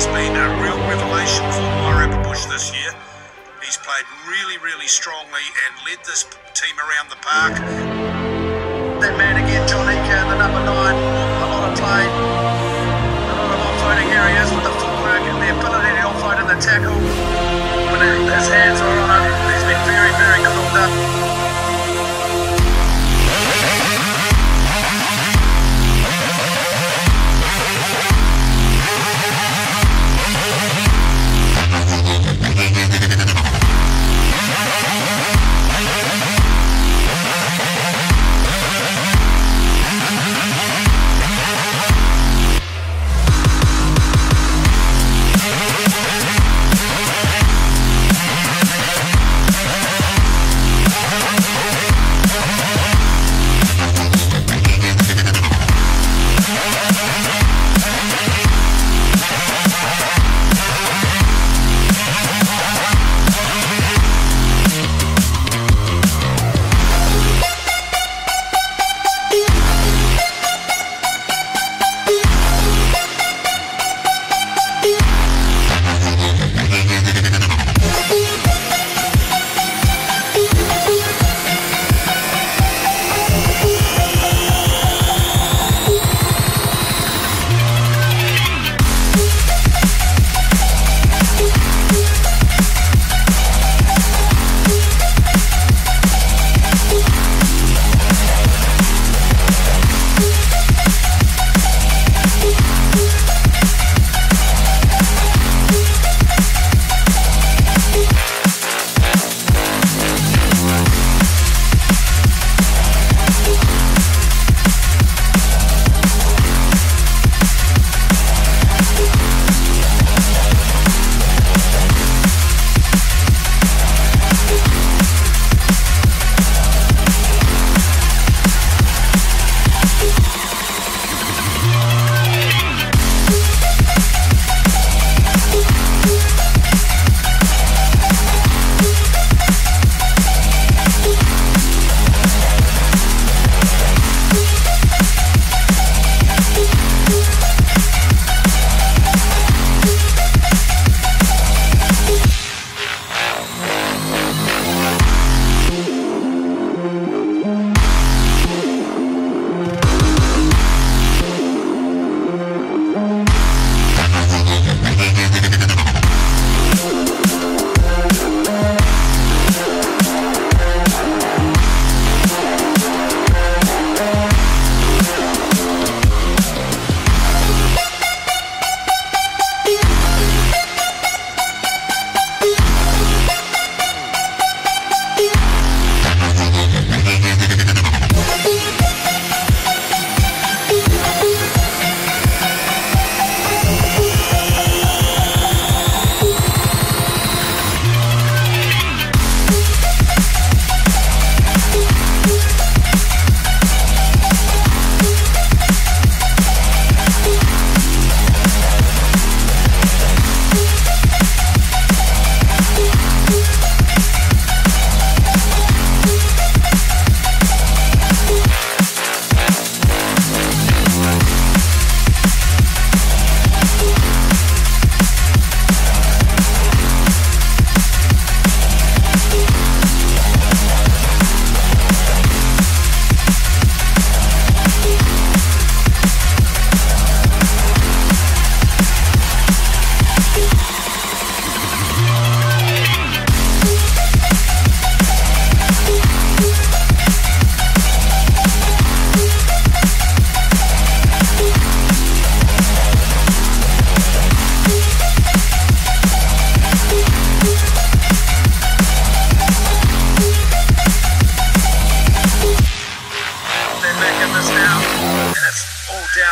has been a real revelation for Wairarapa Bush this year. He's played really, really strongly and led this team around the park. That man again, John Ika, the number nine, a lot of play, a lot of offloading areas with the footwork and the ability to offload in the tackle.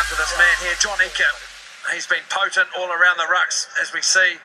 To this man here, John Ika. He's been potent all around the rucks, as we see.